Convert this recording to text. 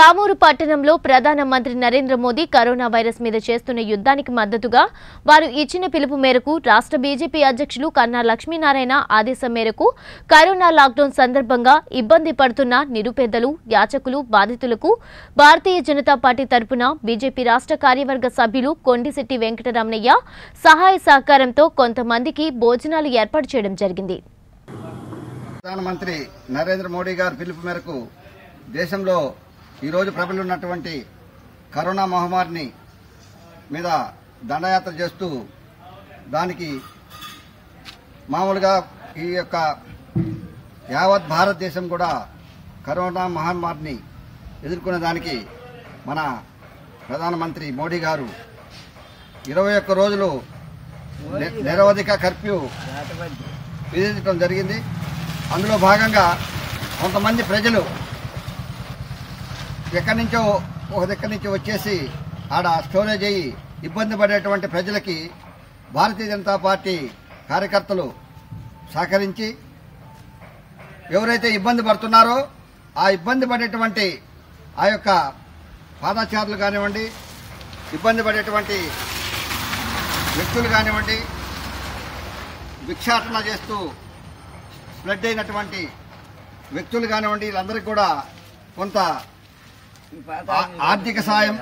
పామూరు పట్టణంలో ప్రధానమంత్రి Narendra Modi corona virus మీద చేస్తున్న యుద్ధానికి మద్దతుగా వారు ఇచ్చిన పిలుపు మేరకు రాష్ట్ర బీజేపీ అధ్యక్షులు కన్నా లక్ష్మీనారాయణ ఆదేశం మేరకు కరోనా లాక్డౌన్ సందర్భంగా ఇబ్బంది పడుతున్న నిరుపేదలు యాచకులు బాధితులకు భారతీయ జనతా పార్టీ తరపున బీజేపీ రాష్ట్ర కార్యవర్గ సభ్యులు కొండిశెట్టి వెంకటరమణయ్య సహాయ సహకారంతో కొంతమందికి భోజనాలు ఏర్పాటు చేయడం జరిగింది. ప్రధానమంత్రి నరేంద్ర మోడీ గారి పిలుపు మేరకు దేశంలో ఈరోజు ప్రబలున్నటువంటి కరోనా మహమ్మారిని మీద దండయాత్ర చేస్తూ దానికి మామూలుగా ఈ యొక్క యావత్ భారతదేశం కూడా కరోనా మహమ్మారిని ఎదుర్కొనే దానికి మన ప్రధానమంత్రి మోడీ గారు ఇరవై ఒక్క రోజులు నిరవధిక కర్ఫ్యూ విధించడం జరిగింది. అందులో భాగంగా కొంతమంది ప్రజలు ఎక్కడి నుంచో ఒక దగ్గర నుంచి వచ్చేసి ఆడ స్టోరేజ్ అయ్యి ఇబ్బంది పడేటువంటి ప్రజలకి భారతీయ జనతా పార్టీ కార్యకర్తలు సహకరించి ఎవరైతే ఇబ్బంది పడుతున్నారో ఆ ఇబ్బంది పడేటువంటి ఆ యొక్క పాదాచారులు కానివ్వండి ఇబ్బంది పడేటువంటి వ్యక్తులు కానివ్వండి భిక్షాటన చేస్తూ స్ప్రెడ్ అయినటువంటి వ్యక్తులు కానివ్వండి వీళ్ళందరికీ కూడా కొంత ఆర్థిక సాయం.